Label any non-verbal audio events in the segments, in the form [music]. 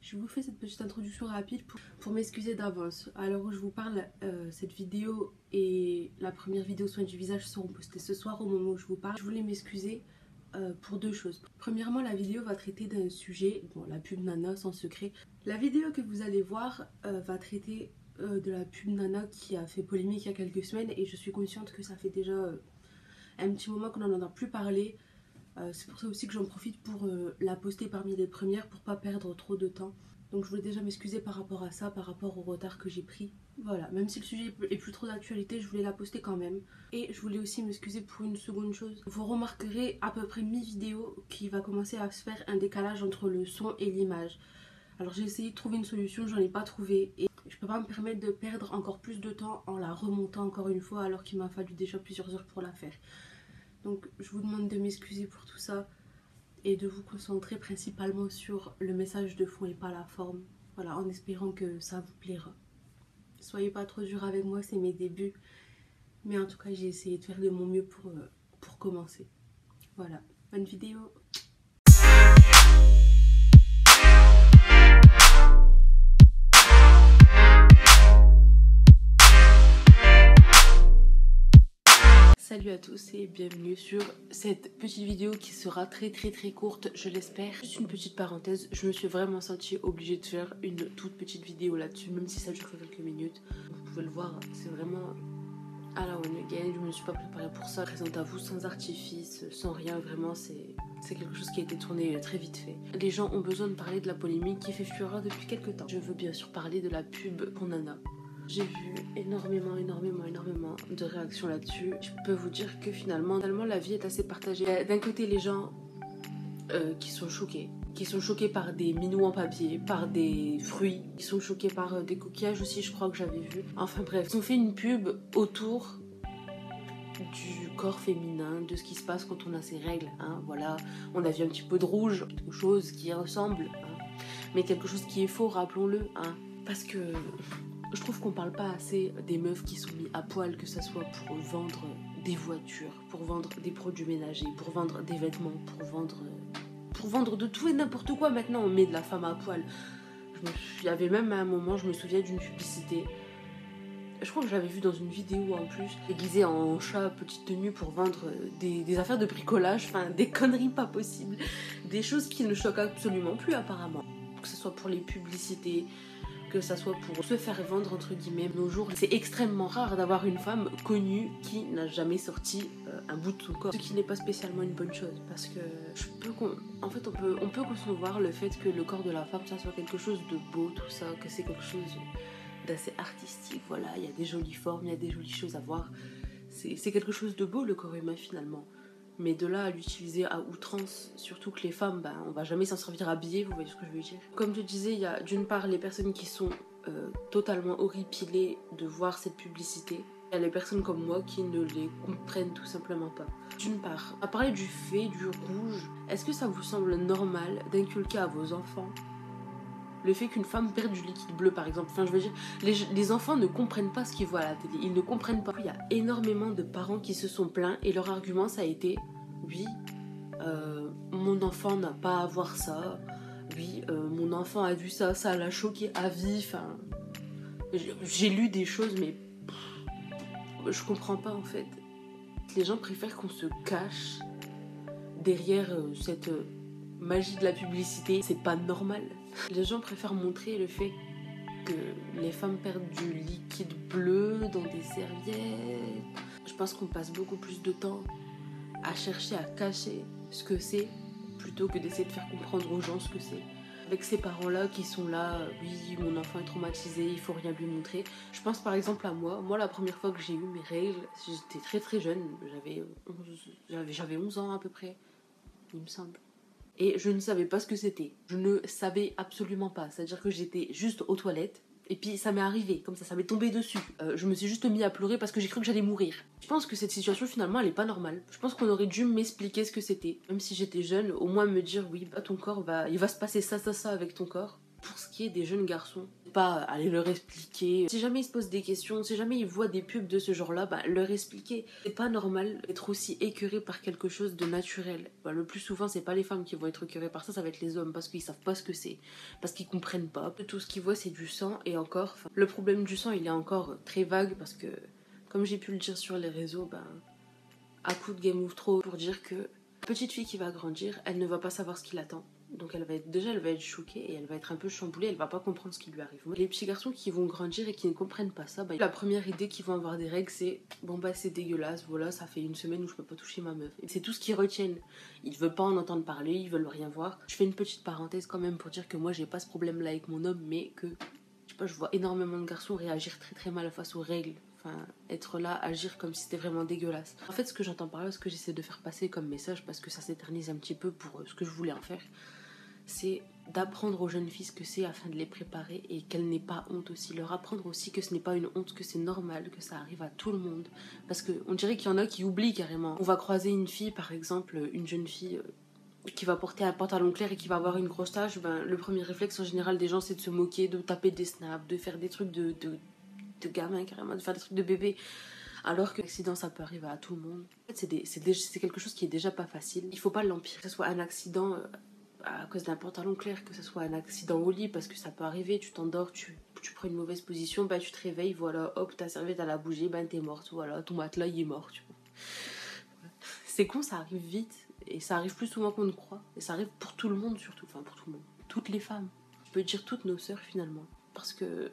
Je vous fais cette petite introduction rapide pour, m'excuser d'avance. Alors où je vous parle, euh, cette vidéo et la première vidéo soin du visage seront postées ce soir au moment où je vous parle. Je voulais m'excuser euh, pour deux choses. Premièrement, la vidéo va traiter d'un sujet, bon la pub Nana sans secret. La vidéo que vous allez voir euh, va traiter de la pub Nana qui a fait polémique il y a quelques semaines et je suis consciente que ça fait déjà un petit moment qu'on n'en a plus parlé. Euh, c'est pour ça aussi que j'en profite pour euh, la poster parmi les premières pour pas perdre trop de temps. Donc je voulais déjà m'excuser par rapport à ça, par rapport au retard que j'ai pris. Voilà, même si le sujet est plus trop d'actualité, je voulais la poster quand même. Et je voulais aussi m'excuser pour une seconde chose. Vous remarquerez à peu près mi-vidéo qu'il va commencer à se faire un décalage entre le son et l'image. Alors j'ai essayé de trouver une solution, j'en ai pas trouvé. Et je peux pas me permettre de perdre encore plus de temps en la remontant encore une fois alors qu'il m'a fallu déjà plusieurs heures pour la faire. Donc je vous demande de m'excuser pour tout ça et de vous concentrer principalement sur le message de fond et pas la forme. Voilà, en espérant que ça vous plaira. Soyez pas trop dur avec moi, c'est mes débuts. Mais en tout cas, j'ai essayé de faire de mon mieux pour, euh, pour commencer. Voilà, bonne vidéo Salut à tous et bienvenue sur cette petite vidéo qui sera très très très courte, je l'espère. Juste une petite parenthèse, je me suis vraiment sentie obligée de faire une toute petite vidéo là-dessus, même si ça dure que quelques minutes. Vous pouvez le voir, c'est vraiment à la one again, je me suis pas préparée pour ça. Présente à vous sans artifice, sans rien, vraiment c'est c'est quelque chose qui a été tourné très vite fait. Les gens ont besoin de parler de la polémique qui fait fureur depuis quelques temps. Je veux bien sûr parler de la pub pour Nana. J'ai vu énormément, énormément, énormément de réactions là-dessus. Je peux vous dire que finalement, finalement la vie est assez partagée. D'un côté, les gens euh, qui sont choqués, qui sont choqués par des minous en papier, par des fruits, qui sont choqués par euh, des coquillages aussi, je crois que j'avais vu. Enfin bref, ils ont fait une pub autour du corps féminin, de ce qui se passe quand on a ses règles. Hein, voilà, on a vu un petit peu de rouge, quelque chose qui ressemble, hein, mais quelque chose qui est faux, rappelons-le. Hein, parce que je trouve qu'on parle pas assez des meufs qui sont mis à poil, que ce soit pour vendre des voitures, pour vendre des produits ménagers, pour vendre des vêtements, pour vendre, pour vendre de tout et n'importe quoi. Maintenant, on met de la femme à poil. Il y avait même à un moment, je me souviens d'une publicité. Je crois que j'avais vu dans une vidéo en plus, déguisée en chat, petite tenue pour vendre des, des affaires de bricolage, enfin des conneries pas possibles, des choses qui ne choquent absolument plus apparemment. Que ce soit pour les publicités, que ça soit pour se faire vendre entre guillemets nos jours. C'est extrêmement rare d'avoir une femme connue qui n'a jamais sorti euh, un bout de son corps, ce qui n'est pas spécialement une bonne chose parce que je peux en fait on peut on peut concevoir le fait que le corps de la femme ça soit quelque chose de beau tout ça, que c'est quelque chose d'assez artistique. Voilà, il y a des jolies formes, il y a des jolies choses à voir. C'est quelque chose de beau le corps humain finalement. Mais de là à l'utiliser à outrance, surtout que les femmes, ben, on va jamais s'en servir habillées, vous voyez ce que je veux dire. Comme je disais, il y a d'une part les personnes qui sont euh, totalement horripilées de voir cette publicité. Il y a les personnes comme moi qui ne les comprennent tout simplement pas. D'une part, à parler du fait du rouge, est-ce que ça vous semble normal d'inculquer à vos enfants le fait qu'une femme perde du liquide bleu par exemple. Enfin, je veux dire, les, enfants ne comprennent pas ce qu'ils voient à la télé. Ils ne comprennent pas. Il y a énormément de parents qui se sont plaints et leur argument ça a été oui, euh, mon enfant n'a pas à voir ça. Oui, euh, mon enfant a vu ça, ça l'a choqué à vie. J'ai lu des choses, mais je comprends pas en fait. Les gens préfèrent qu'on se cache derrière euh, cette magie de la publicité. C'est pas normal. Les gens préfèrent montrer le fait que les femmes perdent du liquide bleu dans des serviettes. Je pense qu'on passe beaucoup plus de temps à chercher à cacher ce que c'est plutôt que d'essayer de faire comprendre aux gens ce que c'est. Avec ces parents-là qui sont là, oui, mon enfant est traumatisé, il faut rien lui montrer. Je pense par exemple à moi. Moi, la première fois que j'ai eu mes règles, j'étais très très jeune, j'avais 11, j'avais 11 ans à peu près, il me semble. Et je ne savais pas ce que c'était. Je ne savais absolument pas. C'est-à-dire que j'étais juste aux toilettes. Et puis ça m'est arrivé, comme ça, ça m'est tombé dessus. Euh, je me suis juste mis à pleurer parce que j'ai cru que j'allais mourir. Je pense que cette situation finalement elle est pas normale. Je pense qu'on aurait dû m'expliquer ce que c'était. Même si j'étais jeune, au moins me dire oui, bah ton corps va. Il va se passer ça, ça, ça avec ton corps. Pour ce qui est des jeunes garçons, pas aller leur expliquer. Si jamais ils se posent des questions, si jamais ils voient des pubs de ce genre-là, bah, leur expliquer. C'est pas normal d'être aussi écœuré par quelque chose de naturel. Bah, le plus souvent, c'est pas les femmes qui vont être écœurées par ça, ça va être les hommes parce qu'ils savent pas ce que c'est, parce qu'ils comprennent pas. Tout ce qu'ils voient, c'est du sang et encore. Le problème du sang, il est encore très vague parce que, comme j'ai pu le dire sur les réseaux, ben, à coup de Game of Thrones pour dire que petite fille qui va grandir, elle ne va pas savoir ce qui l'attend. Donc elle va être déjà elle va être choquée et elle va être un peu chamboulée, elle va pas comprendre ce qui lui arrive. Les petits garçons qui vont grandir et qui ne comprennent pas ça, bah, la première idée qu'ils vont avoir des règles c'est bon bah c'est dégueulasse, voilà ça fait une semaine où je peux pas toucher ma meuf. C'est tout ce qu'ils retiennent. Ils veulent pas en entendre parler, ils veulent rien voir. Je fais une petite parenthèse quand même pour dire que moi j'ai pas ce problème là avec mon homme, mais que je sais pas, je vois énormément de garçons réagir très très mal face aux règles Enfin, être là, agir comme si c'était vraiment dégueulasse. En fait, ce que j'entends par là, ce que j'essaie de faire passer comme message, parce que ça s'éternise un petit peu pour ce que je voulais en faire, c'est d'apprendre aux jeunes filles ce que c'est afin de les préparer et qu'elles n'aient pas honte aussi. Leur apprendre aussi que ce n'est pas une honte, que c'est normal, que ça arrive à tout le monde. Parce qu'on dirait qu'il y en a qui oublient carrément. On va croiser une fille, par exemple, une jeune fille euh, qui va porter un pantalon clair et qui va avoir une grosse tache, ben, le premier réflexe en général des gens c'est de se moquer, de taper des snaps, de faire des trucs de, de, de gamin carrément, de faire des trucs de bébé. Alors que l'accident, ça peut arriver à tout le monde. En fait, c'est quelque chose qui est déjà pas facile. Il faut pas l'empirer. Que ce soit un accident euh, à cause d'un pantalon clair, que ce soit un accident au lit, parce que ça peut arriver, tu t'endors, tu, prends une mauvaise position, bah, tu te réveilles, voilà, hop, ta serviette, elle a bougé, ben t'es morte, voilà, ton matelas, il est mort. [laughs] C'est con, ça arrive vite, et ça arrive plus souvent qu'on ne croit, et ça arrive pour tout le monde surtout, enfin pour tout le monde, toutes les femmes. Je peux dire toutes nos sœurs finalement, parce que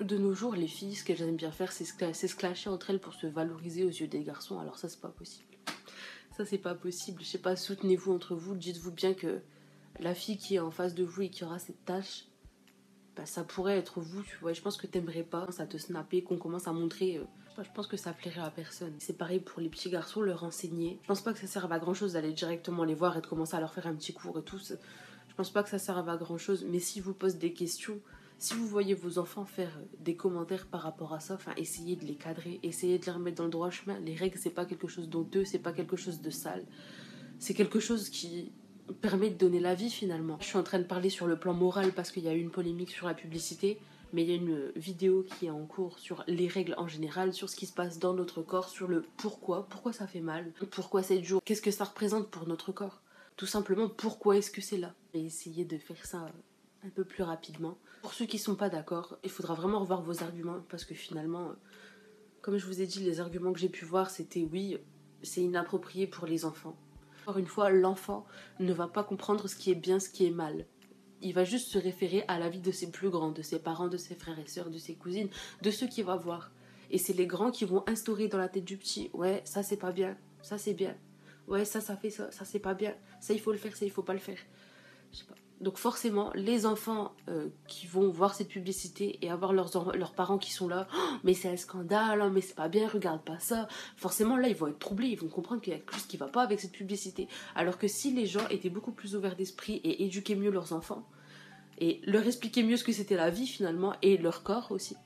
de nos jours, les filles, ce qu'elles aiment bien faire, c'est se clasher entre elles pour se valoriser aux yeux des garçons, alors ça, c'est pas possible c'est pas possible. Je sais pas, soutenez-vous entre vous, dites-vous bien que la fille qui est en face de vous et qui aura cette tâche, bah, ça pourrait être vous, tu vois. Je pense que t'aimerais pas ça te snapper, qu'on commence à montrer. Euh, je pense que ça plairait à personne. C'est pareil pour les petits garçons, leur enseigner. Je pense pas que ça serve à grand chose d'aller directement les voir et de commencer à leur faire un petit cours et tout. Je pense pas que ça serve à grand chose, mais si vous posez des questions, si vous voyez vos enfants faire des commentaires par rapport à ça, enfin essayez de les cadrer, essayez de les remettre dans le droit chemin. Les règles c'est pas quelque chose d'honteux, c'est pas quelque chose de sale. C'est quelque chose qui permet de donner la vie finalement. Je suis en train de parler sur le plan moral parce qu'il y a eu une polémique sur la publicité, mais il y a une vidéo qui est en cours sur les règles en général, sur ce qui se passe dans notre corps, sur le pourquoi, pourquoi ça fait mal, pourquoi c'est dur, qu'est-ce que ça représente pour notre corps? Tout simplement, pourquoi est-ce que c'est là? Et essayer de faire ça un peu plus rapidement. Pour ceux qui ne sont pas d'accord, il faudra vraiment revoir vos arguments parce que finalement, comme je vous ai dit, les arguments que j'ai pu voir, c'était oui, c'est inapproprié pour les enfants. Encore une fois, l'enfant ne va pas comprendre ce qui est bien, ce qui est mal. Il va juste se référer à la vie de ses plus grands, de ses parents, de ses frères et sœurs, de ses cousines, de ceux qu'il va voir. Et c'est les grands qui vont instaurer dans la tête du petit, ouais, ça c'est pas bien, ça c'est bien, ouais, ça ça fait ça, ça c'est pas bien, ça il faut le faire, ça il faut pas le faire. Donc forcément, les enfants euh, qui vont voir cette publicité et avoir leurs, leurs parents qui sont là, oh, mais c'est un scandale, hein, mais c'est pas bien, regarde pas ça. Forcément, là, ils vont être troublés, ils vont comprendre qu'il y a quelque chose qui va pas avec cette publicité. Alors que si les gens étaient beaucoup plus ouverts d'esprit et éduquaient mieux leurs enfants, et leur expliquaient mieux ce que c'était la vie finalement, et leur corps aussi,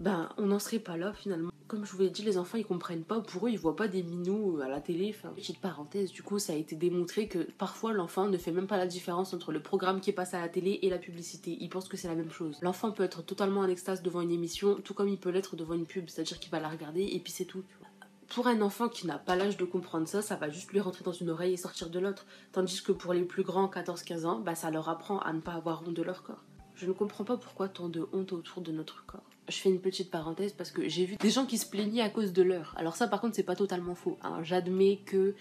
ben on n'en serait pas là finalement comme je vous l'ai dit, les enfants ils comprennent pas. Pour eux, ils voient pas des minous à la télé. Petite parenthèse, du coup, ça a été démontré que parfois l'enfant ne fait même pas la différence entre le programme qui passe à la télé et la publicité. Il pense que c'est la même chose. L'enfant peut être totalement en extase devant une émission, tout comme il peut l'être devant une pub, c'est-à-dire qu'il va la regarder et puis c'est tout. Pour un enfant qui n'a pas l'âge de comprendre ça, ça va juste lui rentrer dans une oreille et sortir de l'autre. Tandis que pour les plus grands, 14-15 ans, bah, ça leur apprend à ne pas avoir honte de leur corps. Je ne comprends pas pourquoi tant de honte autour de notre corps. Je fais une petite parenthèse parce que j'ai vu des gens qui se plaignaient à cause de l'heure. Alors ça par contre c'est pas totalement faux. Hein. J'admets que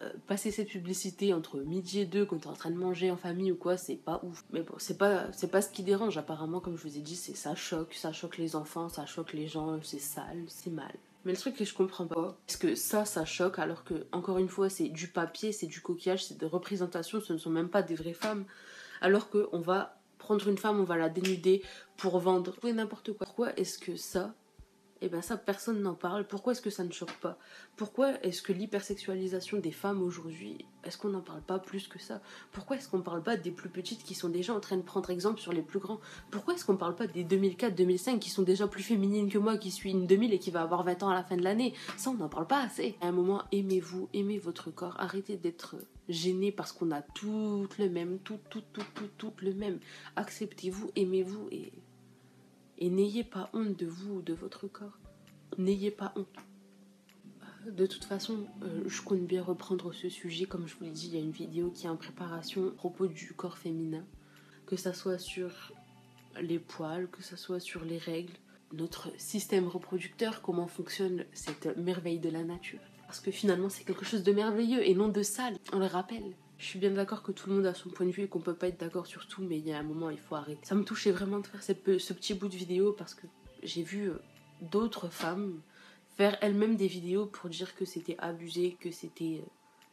euh, passer cette publicité entre midi et deux quand t'es en train de manger en famille ou quoi, c'est pas ouf. Mais bon, c'est pas, c'est pas ce qui dérange. Apparemment, comme je vous ai dit, c'est ça choque, ça choque les enfants, ça choque les gens, c'est sale, c'est mal. Mais le truc que je comprends pas, est-ce que ça, ça choque alors que, encore une fois, c'est du papier, c'est du coquillage, c'est des représentations, ce ne sont même pas des vraies femmes. Alors qu'on va prendre une femme, on va la dénuder pour vendre, n'importe quoi. Pourquoi est-ce que ça, eh ben ça, personne n'en parle. Pourquoi est-ce que ça ne choque pas? Pourquoi est-ce que l'hypersexualisation des femmes aujourd'hui, est-ce qu'on n'en parle pas plus que ça? Pourquoi est-ce qu'on ne parle pas des plus petites qui sont déjà en train de prendre exemple sur les plus grands? Pourquoi est-ce qu'on ne parle pas des 2004-2005 qui sont déjà plus féminines que moi, qui suis une 2000 et qui va avoir 20 ans à la fin de l'année? Ça, on n'en parle pas assez. À un moment, aimez-vous, aimez votre corps, arrêtez d'être gêner parce qu'on a tout le même, tout, tout, tout, tout, tout le même. Acceptez-vous, aimez-vous et, et n'ayez pas honte de vous ou de votre corps. N'ayez pas honte. De toute façon, euh, je compte bien reprendre ce sujet. Comme je vous l'ai dit, il y a une vidéo qui est en préparation à propos du corps féminin. Que ça soit sur les poils, que ça soit sur les règles, notre système reproducteur, comment fonctionne cette merveille de la nature. Parce que finalement, c'est quelque chose de merveilleux et non de sale, on le rappelle. Je suis bien d'accord que tout le monde a son point de vue et qu'on peut pas être d'accord sur tout, mais il y a un moment, il faut arrêter. Ça me touchait vraiment de faire ce petit bout de vidéo parce que j'ai vu euh, d'autres femmes faire elles-mêmes des vidéos pour dire que c'était abusé, que c'était euh,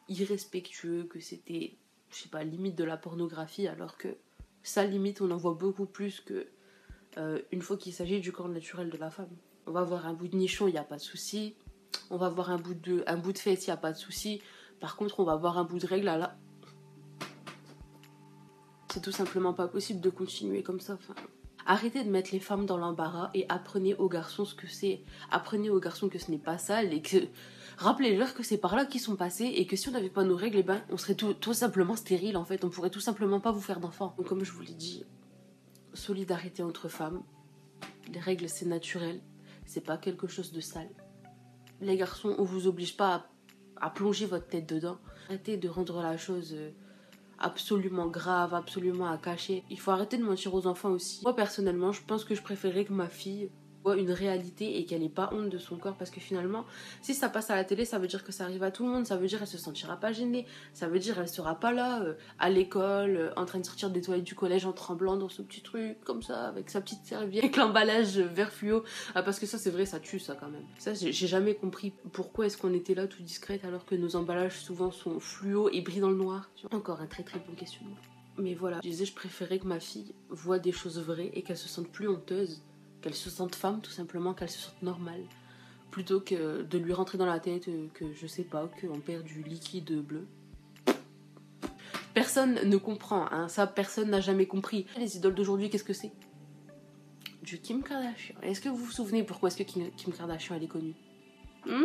irrespectueux, que c'était, je sais pas, limite de la pornographie, alors que ça, limite, on en voit beaucoup plus que euh, une fois qu'il s'agit du corps naturel de la femme. On va voir un bout de nichon, il n'y a pas de souci. On va voir un bout de, un bout de fesse, il n'y a pas de souci. Par contre, on va voir un bout de règle, là. C'est tout simplement pas possible de continuer comme ça. Arrêtez de mettre les femmes dans l'embarras et apprenez aux garçons ce que c'est. Apprenez aux garçons que ce n'est pas sale et que. [laughs] Rappelez-leur que c'est par là qu'ils sont passés et que si on n'avait pas nos règles, eh ben, on serait tout, tout simplement stérile en fait. On pourrait tout simplement pas vous faire d'enfants. Donc, comme je vous l'ai dit, solidarité entre femmes. Les règles, c'est naturel. C'est pas quelque chose de sale. Les garçons, on vous oblige pas à, plonger votre tête dedans. Arrêtez de rendre la chose euh, absolument grave, absolument à cacher. Il faut arrêter de mentir aux enfants aussi. Moi, personnellement, je pense que je préférais que ma fille une réalité et qu'elle n'ait pas honte de son corps parce que finalement si ça passe à la télé ça veut dire que ça arrive à tout le monde. Ça veut dire elle se sentira pas gênée. Ça veut dire elle sera pas là euh, à l'école euh, en train de sortir des toilettes du collège en tremblant dans ce petit truc comme ça avec sa petite serviette avec l'emballage vert fluo. Ah, parce que ça c'est vrai ça tue ça quand même. Ça j'ai jamais compris pourquoi est-ce qu'on était là tout discrète alors que nos emballages souvent sont fluo et brillent dans le noir encore un très très bon questionnement. Mais voilà, je disais, je préférais que ma fille voit des choses vraies et qu'elle se sente plus honteuse qu'elle se sente femme tout simplement, qu'elle se sente normale, plutôt que de lui rentrer dans la tête que je sais pas, qu'on perd du liquide bleu. Personne ne comprend, hein, ça personne n'a jamais compris. Les idoles d'aujourd'hui, qu'est-ce que c'est? Du Kim Kardashian. Est-ce que vous vous souvenez pourquoi est-ce que Kim Kardashian elle est connue? Hmm?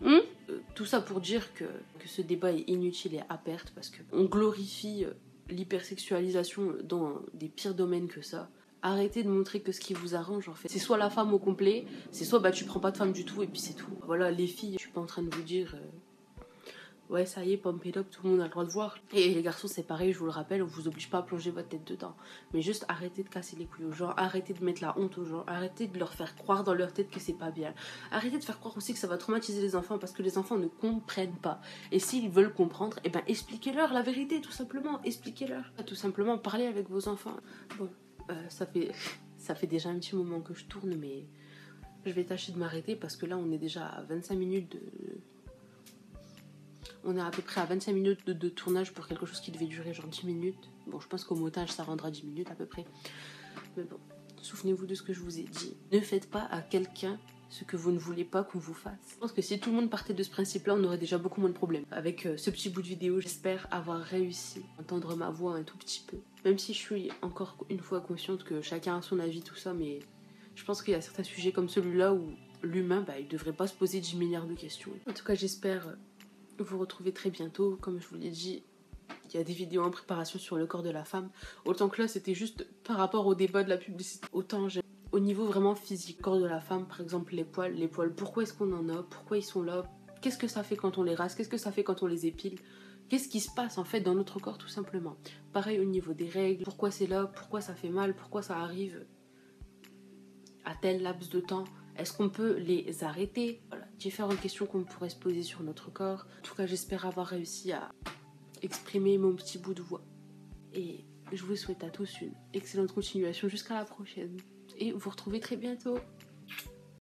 Hmm? Euh, Tout ça pour dire que, que, ce débat est inutile et à perte parce qu'on glorifie l'hypersexualisation dans des pires domaines que ça arrêtez de montrer que ce qui vous arrange en fait. C'est soit la femme au complet, c'est soit bah tu prends pas de femme du tout et puis c'est tout. Voilà, les filles, je suis pas en train de vous dire euh, ouais ça y est, pump it up, tout le monde a le droit de voir. Et les garçons c'est pareil, je vous le rappelle, on vous oblige pas à plonger votre tête dedans. Mais juste arrêtez de casser les couilles aux gens, arrêtez de mettre la honte aux gens, arrêtez de leur faire croire dans leur tête que c'est pas bien. Arrêtez de faire croire aussi que ça va traumatiser les enfants parce que les enfants ne comprennent pas. Et s'ils veulent comprendre, eh ben expliquez-leur la vérité tout simplement, expliquez-leur. Tout simplement parlez avec vos enfants. Bon, euh, ça, fait, ça fait déjà un petit moment que je tourne, mais je vais tâcher de m'arrêter parce que là, on est déjà à 25 minutes de. On est à peu près à 25 minutes de, tournage pour quelque chose qui devait durer genre 10 minutes. Bon, je pense qu'au montage, ça rendra 10 minutes à peu près. Mais bon, souvenez-vous de ce que je vous ai dit. Ne faites pas à quelqu'un ce que vous ne voulez pas qu'on vous fasse. Je pense que si tout le monde partait de ce principe-là, on aurait déjà beaucoup moins de problèmes. Avec euh, ce petit bout de vidéo, j'espère avoir réussi à entendre ma voix un tout petit peu. Même si je suis encore une fois consciente que chacun a son avis, tout ça, mais je pense qu'il y a certains sujets comme celui-là où l'humain, bah, il devrait pas se poser 10 milliards de questions. En tout cas, j'espère vous retrouver très bientôt. Comme je vous l'ai dit, il y a des vidéos en préparation sur le corps de la femme. Autant que là, c'était juste par rapport au débat de la publicité. Autant j'aime au niveau vraiment physique, corps de la femme, par exemple les poils, les poils, pourquoi est-ce qu'on en a Pourquoi ils sont là Qu'est-ce que ça fait quand on les rase Qu'est-ce que ça fait quand on les épile Qu'est-ce qui se passe en fait dans notre corps tout simplement Pareil au niveau des règles, pourquoi c'est là Pourquoi ça fait mal Pourquoi ça arrive à tel laps de temps Est-ce qu'on peut les arrêter? Voilà, différentes questions qu'on pourrait se poser sur notre corps. En tout cas, j'espère avoir réussi à exprimer mon petit bout de voix. Et je vous souhaite à tous une excellente continuation jusqu'à la prochaine et vous retrouvez très bientôt.